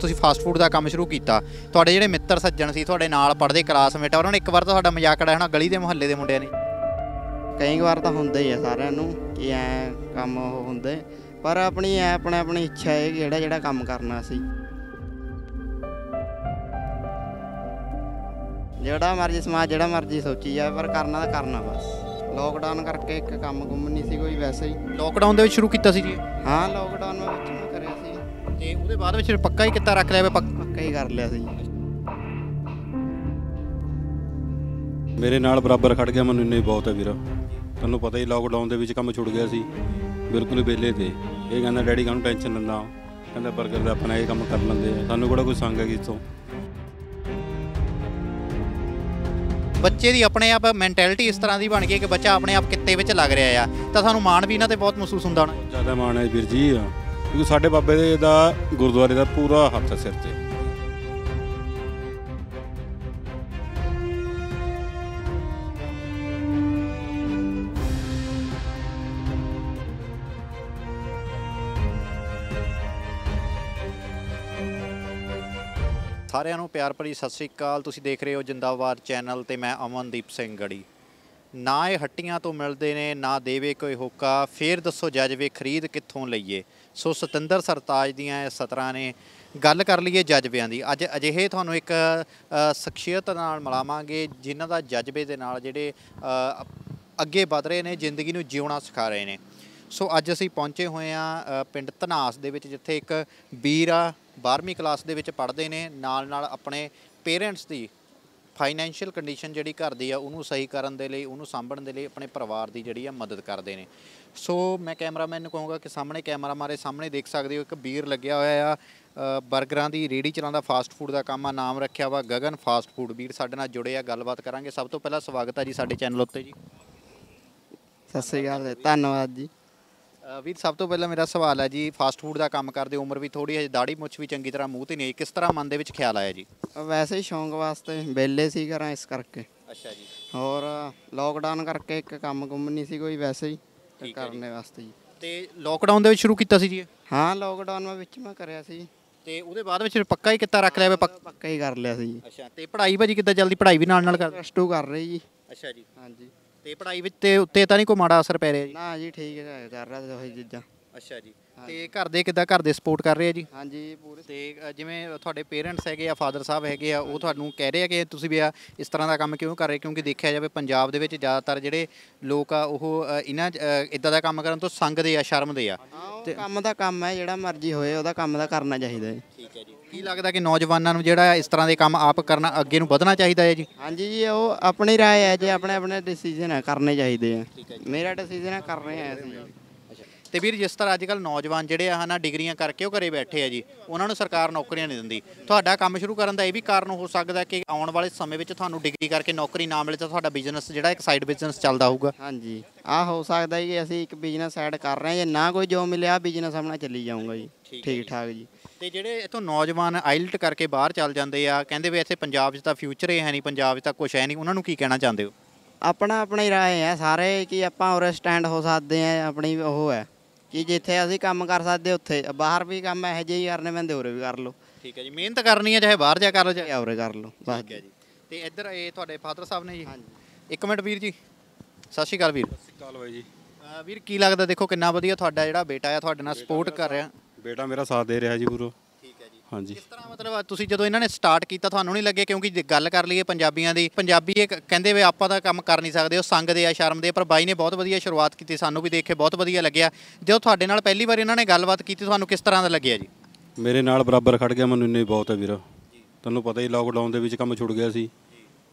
ਤੁਸੀਂ fast food ਦਾ ਕੰਮ ਸ਼ੁਰੂ ਕੀਤਾ। ਤੁਹਾਡੇ ਜਿਹੜੇ ਮਿੱਤਰ ਸੱਜਣ ਸੀ ਤੁਹਾਡੇ ਨਾਲ ਪੜ੍ਹਦੇ ਕਲਾਸਮੇਟ ਉਹਨਾਂ ਨੇ ਇੱਕ ਵਾਰ ਤੁਹਾਡਾ ਮਜ਼ਾਕ ਉਡਾਇਆ ਹੋਣਾ ਗਲੀ ਦੇ ਮੁਹੱਲੇ ਦੇ ਮੁੰਡਿਆਂ ਨੇ। ਕਈ ਵਾਰ ਤਾਂ ਹੁੰਦਾ ਹੀ ਆ ਸਾਰਿਆਂ ਨੂੰ ਕਿ ਐ ਕੰਮ ਉਹ ਹੁੰਦੇ। ਪਰ ਆਪਣੀ ਐ ਆਪਣੇ ਆਪਣੀ ਇੱਛਾ ਹੈ ਜਿਹੜਾ ਜਿਹੜਾ ਕੰਮ ਕਰਨਾ ਸੀ। ਜਿਹੜਾ ਮਰਜ਼ੀ ਸਮਾਜ ਜਿਹੜਾ ਮਰਜ਼ੀ ਸੋਚੀ ਜਾਵੇ ਪਰ ਕਰਨਾ ਤਾਂ ਕਰਨਾ ਬਸ। ਲੋਕਡਾਊਨ ਕਰਕੇ ਇੱਕ ਕੰਮ ਗੁੰਮ ਨਹੀਂ ਸੀ ਕੋਈ ਵੈਸੇ ਹੀ। ਲੋਕਡਾਊਨ ਦੇ ਵਿੱਚ ਸ਼ੁਰੂ ਕੀਤਾ ਸੀ ਜੀ? ਹਾਂ ਲੋਕਡਾਊਨ ਵਿੱਚ ਮੈਂ ਕਰਿਆ ਸੀ। ਤੇ ਉਹਦੇ ਬਾਅਦ ਵਿੱਚ ਪੱਕਾ ਹੀ ਕਿੱਤਾ ਰੱਖ ਲਿਆ ਵੇ ਪੱਕ- ਹੀ ਕਰ ਲਿਆ ਸੀ। ਮੇਰੇ ਨਾਲ ਬਰਾਬਰ ਖੜ ਗਿਆ ਮੈਨੂੰ ਇੰਨੇ ਬਹੁਤ ਹੈ ਵੀਰ। ਤੁਹਾਨੂੰ ਪਤਾ ਹੀ ਲਾਕਡਾਊਨ ਦੇ ਵਿੱਚ ਕੰਮ ਛੁੱਟ ਗਿਆ ਸੀ। ਬਿਲਕੁਲ ਵਿਹਲੇ ਤੇ। ਇਹ ਕਹਿੰਦਾ ਡੈਡੀ ਕਾਹਨੂੰ ਟੈਨਸ਼ਨ ਲੈਂਦਾ ਕਹਿੰਦਾ ਬਰਗਰ ਦਾ ਆਪਣਾ ਇਹ ਕੰਮ ਕਰ ਲੈਂਦੇ ਆ। ਸਾਨੂੰ ਕਿਹੜਾ ਕੋਈ ਸੰਗ ਹੈ ਤੋਂ ਬੱਚੇ ਦੀ ਆਪਣੇ ਆਪ ਮੈਂਟੈਲਿਟੀ ਇਸ ਤਰ੍ਹਾਂ ਦੀ ਬਣ ਗਈ ਕਿ ਬੱਚਾ ਆਪਣੇ ਆਪ ਕਿੱਤੇ ਵਿੱਚ ਲੱਗ ਰਿਹਾ ਆ। ਤਾਂ ਸਾਨੂੰ ਮਾਣ ਵੀ ਇਹਨਾਂ ਤੇ ਬਹੁਤ ਮਹਿਸੂਸ ਹੁੰਦਾ ਹੋਣਾ। ਜ਼ਿਆਦਾ ਮਾਣ ਹੈ ਵੀਰ ਜੀ। ਕਿਉਂਕਿ ਸਾਡੇ ਬਾਬੇ ਦੇ ਦਾ ਗੁਰਦੁਆਰੇ ਦਾ ਪੂਰਾ ਹੱਥ ਹੈ ਸਿਰ ਤੇ। ਸਾਰਿਆਂ ਨੂੰ ਪਿਆਰ ਭਰੀ ਸਤਿ ਸ੍ਰੀ ਅਕਾਲ। ਤੁਸੀਂ ਦੇਖ ਰਹੇ ਹੋ ਜਿੰਦਾਬਾਦ ਚੈਨਲ ਤੇ ਮੈਂ ਅਮਨਦੀਪ ਸਿੰਘ ਗੜੀ। ਨਾ ਇਹ ਹੱਟੀਆਂ ਤੋਂ ਮਿਲਦੇ ਨੇ, ਨਾ ਦੇਵੇ ਕੋਈ ਹੋਕਾ। ਫੇਰ ਦੱਸੋ ਜਜਵੇ ਖਰੀਦ ਕਿੱਥੋਂ ਲਈਏ? ਸੋ ਸਤਿੰਦਰ ਸਰਤਾਜ ਦੀਆਂ ਇਹ ਸਤਰਾਂ ਨੇ ਗੱਲ ਕਰ ਲਈਏ ਜਜ਼ਬਿਆਂ ਦੀ। ਅੱਜ ਅਜਿਹੇ ਤੁਹਾਨੂੰ ਇੱਕ ਸ਼ਖਸੀਅਤ ਨਾਲ ਮਿਲਾਵਾਂਗੇ, ਜਿਨ੍ਹਾਂ ਦਾ ਜਜ਼ਬੇ ਦੇ ਨਾਲ ਜਿਹੜੇ ਅੱਗੇ ਵਧ ਰਹੇ ਨੇ, ਜ਼ਿੰਦਗੀ ਨੂੰ ਜਿਉਣਾ ਸਿਖਾ ਰਹੇ ਨੇ। ਸੋ ਅੱਜ ਅਸੀਂ ਪਹੁੰਚੇ ਹੋਏ ਆ ਪਿੰਡ ਧਨਾਸ ਦੇ ਵਿੱਚ, ਜਿੱਥੇ ਇੱਕ ਵੀਰ ਆ 12ਵੀਂ ਕਲਾਸ ਦੇ ਵਿੱਚ ਪੜ੍ਹਦੇ ਨੇ। ਨਾਲ ਨਾਲ ਆਪਣੇ ਪੇਰੈਂਟਸ ਦੀ ਫਾਈਨੈਂਸ਼ੀਅਲ ਕੰਡੀਸ਼ਨ ਜਿਹੜੀ ਘਰ ਦੀ ਆ, ਉਹਨੂੰ ਸਹੀ ਕਰਨ ਦੇ ਲਈ, ਉਹਨੂੰ ਸਾਂਭਣ ਦੇ ਲਈ ਆਪਣੇ ਪਰਿਵਾਰ ਦੀ ਜਿਹੜੀ ਆ ਮਦਦ ਕਰਦੇ ਨੇ। ਸੋ ਮੈਂ ਕੈਮਰਾਮੈਨ ਨੂੰ ਕਹੂੰਗਾ ਕਿ ਸਾਹਮਣੇ ਕੈਮਰਾ ਮਾਰੇ, ਸਾਹਮਣੇ ਦੇਖ ਸਕਦੇ ਹੋ ਇੱਕ ਵੀਰ ਲੱਗਿਆ ਹੋਇਆ ਆ। ਬਰਗਰਾਂ ਦੀ ਰੇੜੀ ਚਲਾਉਂਦਾ ਫਾਸਟ ਫੂਡ ਦਾ ਕੰਮ ਆ, ਨਾਮ ਰੱਖਿਆ ਵਾ ਗਗਨ ਫਾਸਟ ਫੂਡ ਵੀਰ ਸਾਡੇ ਨਾਲ ਜੁੜੇ ਆ, ਗੱਲਬਾਤ ਕਰਾਂਗੇ। ਸਭ ਤੋਂ ਪਹਿਲਾਂ ਸਵਾਗਤ ਆ ਜੀ ਸਾਡੇ ਚੈਨਲ ਉੱਤੇ ਜੀ। ਸਤਿ ਸ੍ਰੀ ਅਕਾਲ ਧੰਨਵਾਦ ਜੀ। ਵੀਰ ਸਭ ਤੋਂ ਪਹਿਲਾਂ ਮੇਰਾ ਸਵਾਲ ਹੈ ਜੀ ਫਾਸਟ ਫੂਡ ਦਾ ਕੰਮ ਕਰਦੇ ਉਮਰ ਵੀ ਥੋੜੀ ਹੈ ਦਾੜੀ ਮੁੱਛ ਵੀ ਚੰਗੀ ਤਰ੍ਹਾਂ ਮੂੰਹ ਤੇ ਨਹੀਂ ਕਿਸ ਤਰ੍ਹਾਂ ਮਨ ਦੇ ਵਿੱਚ ਖਿਆਲ ਆਇਆ ਜੀ? ਵੈਸੇ ਹੀ ਸ਼ੌਂਕ ਵਾਸਤੇ ਵਿਹਲੇ ਸੀ ਘਰਾਂ ਇਸ ਕਰਕੇ। ਅੱਛਾ ਜੀ। ਹੋਰ ਲੋਕਡਾਊਨ ਕਰਕੇ ਇੱਕ ਕੰਮ ਗੁੰਮ ਨਹੀਂ ਸੀ ਕੋਈ ਵੈਸੇ ਹੀ ਤੇ ਠੀਕ ਹੈ ਜੀ। ਕਰਨੇ ਵਾਸਤੇ ਜੀ। ਤੇ ਲੋਕਡਾਊਨ ਦੇ ਵਿੱਚ ਸ਼ੁਰੂ ਕੀਤਾ ਸੀ ਜੀ ਇਹ? ਹਾਂ ਲੋਕਡਾਊਨ ਵਿੱਚ ਮੈਂ ਕਰਿਆ ਸੀ। ਤੇ ਉਹਦੇ ਬਾਅਦ ਵਿੱਚ ਪੱਕਾ ਹੀ ਕਿੱਤਾ ਰੱਖ ਲਿਆ ਵੇ ਪੱਕ ਪੱਕਾ ਹੀ ਕਰ ਲਿਆ ਸੀ ਜੀ। ਅੱਛਾ ਤੇ ਪੜ੍ਹਾਈ ਭਾਜੀ ਕਿੱਦਾਂ ਜਲਦੀ ਪੜ੍ਹਾਈ ਵੀ ਨਾਲ ਨਾਲ ਕਰ ਪਲੱਸ 2 ਕਰ ਰਹੀ ਜੀ। ਅੱਛਾ ਜੀ। ਹਾਂਜੀ। ਤੇ ਪੜ੍ਹਾਈ ਵਿੱਚ ਤੇ ਉੱਤੇ ਤਾਂ ਨਹੀਂ ਕੋਈ ਮਾੜਾ ਅਸਰ ਪੈ ਰਿਹਾ ਜੀ? ਨਾ ਜੀ ਠੀਕ ਹੈ ਕਰ ਰਿਹਾ ਉਹੀ ਚੀਜ਼ਾਂ। ਅੱਛਾ ਜੀ। ਤੇ ਘਰ ਦੇ ਕਿੱਦਾਂ ਘਰ ਦੇ ਸਪੋਰਟ ਕਰ ਰਹੇ ਆ ਜੀ? ਹਾਂਜੀ ਪੂਰੇ। ਤੇ ਜਿਵੇਂ ਤੁਹਾਡੇ ਪੇਰੈਂਟਸ ਹੈਗੇ ਆ ਫਾਦਰ ਸਾਹਿਬ ਹੈਗੇ ਆ ਉਹ ਤੁਹਾਨੂੰ ਕਹਿ ਰਹੇ ਆ ਕਿ ਤੁਸੀਂ ਵੀ ਆ ਇਸ ਤਰ੍ਹਾਂ ਦਾ ਕੰਮ ਕਿਉਂ ਕਰ ਰਹੇ? ਕਿਉਂਕਿ ਦੇਖਿਆ ਜਾਵੇ ਪੰਜਾਬ ਦੇ ਵਿੱਚ ਜ਼ਿਆਦਾਤਰ ਜਿਹੜੇ ਲੋਕ ਆ ਉਹ ਇਹਨਾਂ ਇਦਾਂ ਦਾ ਕੰਮ ਕਰਨ ਤੋਂ ਸੰਗਦੇ ਆ ਸ਼ਰਮਦੇ ਆ। ਉਹ ਕੰਮ ਦਾ ਕੰਮ ਹੈ ਜਿਹੜਾ ਮਰਜ਼ੀ ਹੋਏ ਉਹਦਾ ਕੰਮ ਦਾ ਕਰਨਾ ਚਾਹੀਦਾ ਹੈ ਠੀਕ ਹੈ ਜੀ। ਕੀ ਲੱਗਦਾ ਕਿ ਨੌਜਵਾਨਾਂ ਨੂੰ ਜਿਹੜਾ ਇਸ ਤਰ੍ਹਾਂ ਦੇ ਕੰਮ ਆਪ ਕਰਨਾ ਅੱਗੇ ਨੂੰ ਵਧਣਾ ਚਾਹੀਦਾ ਹੈ ਜੀ? ਹਾਂਜੀ ਜੀ ਉਹ ਆਪਣੀ ਰਾਏ ਹੈ ਜੇ ਆਪਣੇ ਆਪਣੇ ਡਿਸੀਜਨ ਕਰਨੇ ਚਾਹੀਦੇ ਆ ਮੇਰਾ ਡਿਸੀਜਨ ਹੈ ਕਰ ਰਹੇ ਆ ਅਸੀਂ। ਤੇ ਵੀਰ ਜਿਸ ਤਰ੍ਹਾਂ ਅੱਜ ਕੱਲ ਨੌਜਵਾਨ ਜਿਹੜੇ ਆ ਹਨਾ ਡਿਗਰੀਆਂ ਕਰਕੇ ਉਹ ਘਰੇ ਬੈਠੇ ਆ ਜੀ ਉਹਨਾਂ ਨੂੰ ਸਰਕਾਰ ਨੌਕਰੀਆਂ ਨਹੀਂ ਦਿੰਦੀ। ਤੁਹਾਡਾ ਕੰਮ ਸ਼ੁਰੂ ਕਰਨ ਦਾ ਇਹ ਵੀ ਕਾਰਨ ਹੋ ਸਕਦਾ ਕਿ ਆਉਣ ਵਾਲੇ ਸਮੇਂ ਵਿੱਚ ਤੁਹਾਨੂੰ ਡਿਗਰੀ ਕਰਕੇ ਨੌਕਰੀ ਨਾ ਮਿਲੇ ਤਾਂ ਤੁਹਾਡਾ ਬਿਜ਼ਨਸ ਜਿਹੜਾ ਇੱਕ ਸਾਈਡ ਬਿਜ਼ਨਸ ਚੱਲਦਾ ਹੋਊਗਾ। ਹਾਂਜੀ ਆ ਹੋ ਸਕਦਾ ਜੀ ਅਸੀਂ ਇੱਕ ਬਿਜ਼ਨਸ ਐਡ ਕਰ ਰਹੇ ਹਾਂ ਜੇ ਨਾ ਕੋਈ ਜੋ ਮਿਲਿਆ ਬਿਜ਼ਨਸ ਆਪਣਾ ਚੱਲੀ ਜਾਊਗਾ ਜੀ। ਠੀਕ। ਠੀਕ ਜੀ। ਤੇ ਜਿਹੜੇ ਇਥੋਂ ਨੌਜਵਾਨ ਆਈਲਟ ਕਰਕੇ ਬਾਹਰ ਚੱਲ ਜਾਂਦੇ ਆ ਕਹਿੰਦੇ ਵੀ ਇੱਥੇ ਪੰਜਾਬ 'ਚ ਤਾਂ ਫਿਊਚਰ ਹੀ ਹੈ ਨਹੀਂ ਪੰਜਾਬ 'ਚ ਤਾਂ ਕੁਝ ਹੈ ਨਹੀਂ ਉਹਨਾਂ ਨੂੰ ਕੀ ਕਹਿਣਾ ਚਾਹੁੰਦੇ ਹੋ? ਆਪਣਾ ਆਪਣੀ ਰਾਏ ਹੈ ਸਾਰੇ ਕਿ ਆਪਾਂ ਉਰੇ ਸਟੈਂਡ ਹੋ ਸਕਦੇ ਆ ਆਪਣੀ ਉਹ ਹੈ। ਕਿ ਜਿੱਥੇ ਅਸੀਂ ਕੰਮ ਕਰ ਸਕਦੇ ਉੱਥੇ ਬਾਹਰ ਵੀ ਕੰਮ ਇਹੋ ਜਿਹੇ ਹੀ ਕਰਨੇ ਪੈਂਦੇ ਉਰੇ ਵੀ ਕਰ ਲਓ। ਠੀਕ ਹੈ ਜੀ ਮਿਹਨਤ ਕਰਨੀ ਹੈ ਚਾਹੇ ਬਾਹਰ ਜਾ ਕਰ ਲਓ ਚਾਹੇ ਜਾਂ ਉਰੇ ਕਰ ਲਓ ਬਸ। ਠੀਕ ਹੈ ਜੀ। ਤੇ ਇੱਧਰ ਇਹ ਤੁਹਾਡੇ ਫਾਦਰ ਸਾਹਿਬ ਨੇ ਜੀ। ਹਾਂਜੀ। ਇੱਕ ਮਿੰਟ ਵੀਰ ਜੀ। ਸਤਿ ਸ਼੍ਰੀ ਅਕਾਲ ਵੀਰ। ਚੱਲ ਬਾਈ ਜੀ। ਵੀਰ ਕੀ ਲੱਗਦਾ ਦੇਖੋ ਕਿੰਨਾ ਵਧੀਆ ਤੁਹਾਡਾ ਜਿਹੜਾ ਬੇਟਾ ਆ ਤੁਹਾਡੇ ਨਾਲ ਸਪੋਰਟ ਕਰ ਰਿਹਾ। ਬੇਟਾ ਮੇਰਾ ਸਾਥ ਦੇ ਰਿਹਾ ਜੀ ਪੂਰਾ। ਹਾਂਜੀ। ਕਿਸ ਤਰ੍ਹਾਂ ਮਤਲਬ ਤੁਸੀਂ ਜਦੋਂ ਇਹਨਾਂ ਨੇ ਸਟਾਰਟ ਕੀਤਾ ਤੁਹਾਨੂੰ ਨਹੀਂ ਲੱਗੇ ਕਿਉਂਕਿ ਜੇ ਗੱਲ ਕਰ ਲਈਏ ਪੰਜਾਬੀਆਂ ਦੀ ਪੰਜਾਬੀ ਇਹ ਕ- ਕਹਿੰਦੇ ਵੇ ਆਪਾਂ ਤਾਂ ਕੰਮ ਕਰ ਨਹੀਂ ਸਕਦੇ ਉਹ ਸੰਗਦੇ ਆ ਸ਼ਰਮਦੇ ਆ ਪਰ ਬਾਈ ਨੇ ਬਹੁਤ ਵਧੀਆ ਸ਼ੁਰੂਆਤ ਕੀਤੀ ਸਾਨੂੰ ਵੀ ਦੇਖ ਕੇ ਬਹੁਤ ਵਧੀਆ ਲੱਗਿਆ। ਜਦੋਂ ਤੁਹਾਡੇ ਨਾਲ ਪਹਿਲੀ ਵਾਰ ਇਹਨਾਂ ਨੇ ਗੱਲਬਾਤ ਕੀਤੀ ਤੁਹਾਨੂੰ ਕਿਸ ਤਰ੍ਹਾਂ ਦਾ ਲੱਗਿਆ ਜੀ? ਮੇਰੇ ਨਾਲ ਬਰਾਬਰ ਖੜ ਗਿਆ ਮੈਨੂੰ ਇੰਨੇ ਬਹੁਤ ਹੈ ਵੀਰ। ਤੁਹਾਨੂੰ ਪਤਾ ਹੀ ਲਾਕਡਾਊਨ ਦੇ ਵਿੱਚ ਕੰਮ ਛੁੱਟ ਗਿਆ ਸੀ।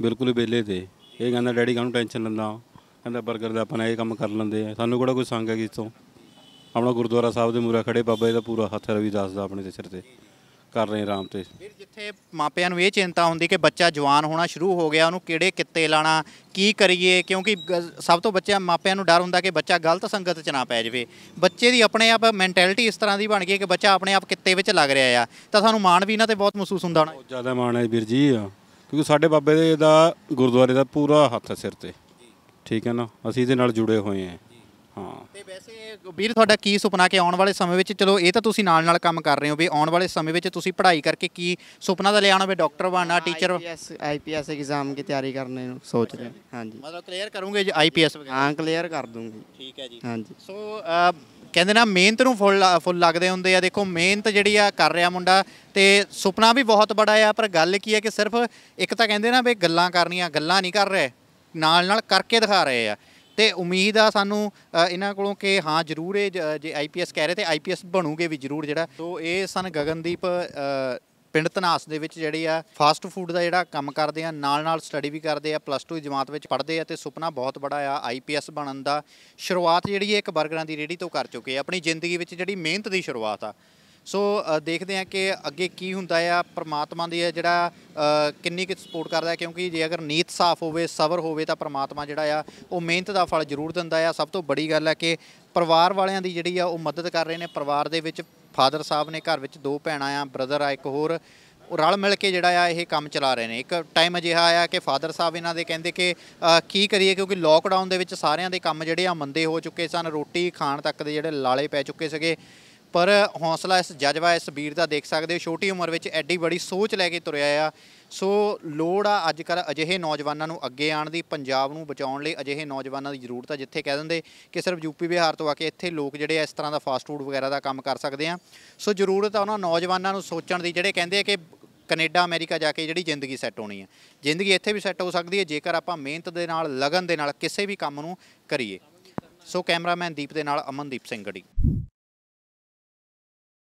ਬਿਲਕੁਲ ਹੀ ਵਿਹਲੇ ਤੇ। ਇਹ ਕਹਿੰਦਾ ਡੈਡੀ ਕਾਹਨੂੰ ਟੈਨਸ਼ਨ ਲੈਂਦਾ? ਕਹਿੰਦਾ ਬਰਗਰ ਦਾ ਆਪਣਾ ਇਹ ਕੰਮ ਕਰ ਲੈਂਦੇ ਆ। ਸਾਨੂੰ ਕਿਹੜਾ ਕੋਈ ਸੰਗ ਹੈ ਕਿਸ ਤੋਂ? ਆਪਣਾ ਗੁਰਦੁਆਰਾ ਸਾਹਿਬ ਦੇ ਮੂਹਰੇ ਖੜੇ ਬਾਬਾ ਜੀ ਦਾ ਪੂਰਾ ਹੱਥ ਹੈ ਰਵਿਦਾਸ ਦਾ ਆਪਣੇ ਦੇ ਸਿਰ ਤੇ। ਕਰ ਰਹੇ ਆਰਾਮ ਤੇ। ਵੀਰ ਜਿੱਥੇ ਮਾਪਿਆਂ ਨੂੰ ਇਹ ਚਿੰਤਾ ਹੁੰਦੀ ਕਿ ਬੱਚਾ ਜਵਾਨ ਹੋਣਾ ਸ਼ੁਰੂ ਹੋ ਗਿਆ ਉਹਨੂੰ ਕਿਹੜੇ ਕਿੱਤੇ ਲਾਣਾ ਕੀ ਕਰੀਏ? ਕਿਉਂਕਿ ਸਭ ਤੋਂ ਬੱਚਿਆਂ ਮਾਪਿਆਂ ਨੂੰ ਡਰ ਹੁੰਦਾ ਕਿ ਬੱਚਾ ਗਲਤ ਸੰਗਤ 'ਚ ਨਾ ਪੈ ਜਾਵੇ। ਬੱਚੇ ਦੀ ਆਪਣੇ ਆਪ ਮੈਂਟੈਲਿਟੀ ਇਸ ਤਰ੍ਹਾਂ ਦੀ ਬਣ ਗਈ ਕਿ ਬੱਚਾ ਆਪਣੇ ਆਪ ਕਿੱਤੇ ਵਿੱਚ ਲੱਗ ਰਿਹਾ ਆ। ਤਾਂ ਸਾਨੂੰ ਮਾਣ ਵੀ ਇਹਨਾਂ ਤੇ ਬਹੁਤ ਮਹਿਸੂਸ ਹੁੰਦਾ ਹੋਣਾ। ਜ਼ਿਆਦਾ ਮਾਣ ਹੈ ਵੀਰ ਜੀ ਕਿਉਂਕਿ ਸਾਡੇ ਬਾਬੇ ਦੇ ਦਾ ਗੁਰਦੁਆਰੇ ਦਾ ਪੂਰਾ ਹੱਥ ਸਿਰ ਤੇ। ਠੀਕ ਹੈ ਨਾ? ਅਸੀਂ ਇਹਦੇ ਨਾਲ ਜੁੜੇ ਹੋਏ ਹਾਂ। ਹਾਂ ਤੇ ਵੈਸੇ ਵੀਰ ਤੁਹਾਡਾ ਕੀ ਸੁਪਨਾ ਕਿ ਆਉਣ ਵਾਲੇ ਸਮੇਂ ਵਿੱਚ ਚਲੋ ਇਹ ਤਾਂ ਤੁਸੀਂ ਨਾਲ ਨਾਲ ਕੰਮ ਕਰ ਰਹੇ ਹੋ ਵੀ ਆਉਣ ਵਾਲੇ ਸਮੇਂ ਵਿੱਚ ਤੁਸੀਂ ਪੜ੍ਹਾਈ ਕਰਕੇ ਕੀ ਸੁਪਨਾ ਦਾ ਲਿਆਉਣਾ ਵੀ ਡਾਕਟਰ ਬਣਨਾ ਟੀਚਰ ਆਈਪੀਐਸ ਆਈਪੀਐਸ ਐਗਜ਼ਾਮ ਦੀ ਤਿਆਰੀ ਕਰਨੇ ਨੂੰ ਸੋਚ ਰਹੇ। ਹਾਂਜੀ। ਮਤਲਬ ਕਲੀਅਰ ਕਰੋਗੇ ਜੀ ਆਈਪੀਐਸ ਵਗੈਰਾ? ਹਾਂ ਕਲੀਅਰ ਕਰ ਦੂੰਗੀ। ਠੀਕ ਹੈ ਜੀ। ਹਾਂਜੀ। ਸੋ ਕਹਿੰਦੇ ਨਾ ਮਿਹਨਤ ਨੂੰ ਫੁੱਲ ਫੁੱਲ ਲੱਗਦੇ ਹੁੰਦੇ ਆ। ਦੇਖੋ ਮਿਹਨਤ ਜਿਹੜੀ ਆ ਕਰ ਰਿਹਾ ਮੁੰਡਾ ਤੇ ਸੁਪਨਾ ਵੀ ਬਹੁਤ ਬੜਾ ਆ ਪਰ ਗੱਲ ਕੀ ਹੈ ਕਿ ਸਿਰਫ ਇੱਕ ਤਾਂ ਕਹਿੰਦੇ ਨਾ ਵੀ ਗੱਲਾਂ ਕਰਨੀਆਂ ਗੱਲਾਂ ਨਹੀਂ ਕਰ ਰਹੇ ਨਾਲ ਨਾਲ ਕਰਕੇ ਦਿਖਾ ਰਹੇ ਆ। ਤੇ ਉਮੀਦ ਆ ਸਾਨੂੰ ਇਹਨਾਂ ਕੋਲੋਂ ਕਿ ਹਾਂ, ਜ਼ਰੂਰ ਇਹ ਜ- ਜੇ ਆਈਪੀਐਸ ਕਹਿ ਰਹੇ ਤੇ ਆਈਪੀਐਸ ਬਣੂਗੇ ਵੀ ਜ਼ਰੂਰ ਜਿਹੜਾ। ਸੋ ਇਹ ਸਨ ਗਗਨਦੀਪ ਪਿੰਡ ਧਨਾਸ ਦੇ ਵਿੱਚ ਜਿਹੜੇ ਆ, ਫਾਸਟ ਫੂਡ ਦਾ ਜਿਹੜਾ ਕੰਮ ਕਰਦੇ ਆ ਨਾਲ ਨਾਲ ਸਟੱਡੀ ਵੀ ਕਰਦੇ ਆ, ਪਲੱਸ 2 ਜਮਾਤ ਵਿੱਚ ਪੜ੍ਹਦੇ ਆ ਤੇ ਸੁਪਨਾ ਬਹੁਤ ਬੜਾ ਆ ਆਈਪੀਐਸ ਬਣਨ ਦਾ। ਸ਼ੁਰੂਆਤ ਜਿਹੜੀ ਹੈ ਇੱਕ 버ਗਰਾਂ ਦੀ ਰੇਹੜੀ ਤੋਂ ਕਰ ਚੁੱਕੇ ਆ, ਆਪਣੀ ਜ਼ਿੰਦਗੀ ਵਿੱਚ ਜਿਹੜੀ ਮਿਹਨਤ ਦੀ ਸ਼ੁਰੂਆਤ ਆ। ਸੋ ਦੇਖਦੇ ਹਾਂ ਕਿ ਅੱਗੇ ਕੀ ਹੁੰਦਾ ਆ, ਪ੍ਰਮਾਤਮਾ ਦੀ ਹੈ ਜਿਹੜਾ ਕਿੰਨੀ ਕੁ ਸਪੋਰਟ ਕਰਦਾ ਕਿਉਂਕਿ ਜੇ ਅਗਰ ਨੀਤ ਸਾਫ਼ ਹੋਵੇ, ਸਬਰ ਹੋਵੇ ਤਾਂ ਪ੍ਰਮਾਤਮਾ ਜਿਹੜਾ ਆ, ਉਹ ਮਿਹਨਤ ਦਾ ਫਲ ਜ਼ਰੂਰ ਦਿੰਦਾ ਆ। ਸਭ ਤੋਂ ਬੜੀ ਗੱਲ ਹੈ ਕਿ ਪਰਿਵਾਰ ਵਾਲਿਆਂ ਦੀ ਜਿਹੜੀ ਆ, ਉਹ ਮਦਦ ਕਰ ਰਹੇ ਨੇ। ਪਰਿਵਾਰ ਦੇ ਵਿੱਚ ਫਾਦਰ ਸਾਹਿਬ ਨੇ ਘਰ ਵਿੱਚ ਦੋ ਭੈਣਾਂ ਆ, ਬ੍ਰਦਰ ਆ, ਇੱਕ ਹੋਰ। ਰਲ ਮਿਲ ਕੇ ਜਿਹੜਾ ਆ, ਇਹ ਕੰਮ ਚਲਾ ਰਹੇ ਨੇ। ਇੱਕ ਟਾਈਮ ਅਜਿਹਾ ਆਇਆ ਕਿ ਫਾਦਰ ਸਾਹਿਬ ਇਹਨਾਂ ਦੇ ਕਹਿੰਦੇ ਕਿ ਕੀ ਕਰੀਏ, ਕਿਉਂਕਿ ਲੋਕਡਾਊਨ ਦੇ ਵਿੱਚ ਸਾਰਿਆਂ ਦੇ ਕੰਮ ਜਿਹੜੇ ਆ, ਮੰਦੇ ਹੋ ਚੁੱਕੇ ਸਨ। ਰੋਟੀ ਖਾਣ ਤੱਕ ਦੇ ਜਿਹੜੇ ਲਾਲੇ ਪੈ ਚੁੱਕੇ ਸੀਗੇ। ਪਰ ਹੌਸਲਾ ਇਸ ਜਜ਼ਬਾ, ਇਸ ਵੀਰ ਦਾ ਦੇਖ ਸਕਦੇ ਹੋ, ਛੋਟੀ ਉਮਰ ਵਿੱਚ ਐਡੀ ਬੜੀ ਸੋਚ ਲੈ ਕੇ ਤੁਰਿਆ ਆ। ਸੋ ਲੋੜ ਆ ਅੱਜ ਕੱਲ ਅਜਿਹੇ ਨੌਜਵਾਨਾਂ ਨੂੰ ਅੱਗੇ ਆਉਣ ਦੀ, ਪੰਜਾਬ ਨੂੰ ਬਚਾਉਣ ਲਈ ਅਜਿਹੇ ਨੌਜਵਾਨਾਂ ਦੀ ਜ਼ਰੂਰਤ ਆ, ਜਿੱਥੇ ਕਹਿ ਦਿੰਦੇ ਕਿ ਸਿਰਫ ਯੂਪੀ ਬਿਹਾਰ ਤੋਂ ਆ ਕੇ ਇੱਥੇ ਲੋਕ ਜਿਹੜੇ ਆ ਇਸ ਤਰ੍ਹਾਂ ਦਾ ਫਾਸਟ ਫੂਡ ਵਗੈਰਾ ਦਾ ਕੰਮ ਕਰ ਸਕਦੇ ਆ। ਸੋ ਜ਼ਰੂਰਤ ਆ ਉਹਨਾਂ ਨੌਜਵਾਨਾਂ ਨੂੰ ਸੋਚਣ ਦੀ, ਜਿਹੜੇ ਕਹਿੰਦੇ ਆ ਕਿ ਕੈਨੇਡਾ, ਅਮਰੀਕਾ ਜਾ ਕੇ ਜਿਹੜੀ ਜ਼ਿੰਦਗੀ ਸੈੱਟ ਹੋਣੀ ਹੈ ਜ਼ਿੰਦਗੀ ਇੱਥੇ ਵੀ ਸੈੱਟ ਹੋ ਸਕਦੀ ਹੈ ਜੇਕਰ ਆਪਾਂ ਮਿਹਨਤ ਦੇ ਨਾਲ, ਲਗਨ ਦੇ ਨਾਲ ਕਿਸੇ ਵੀ ਕੰਮ ਨੂੰ ਕਰੀਏ। ਸੋ ਕੈਮਰਾਮੈਨ ਦੀਪ ਦੇ ਨਾਲ ਅਮਨਦੀਪ ਸਿੰਘ ਗੜੀ।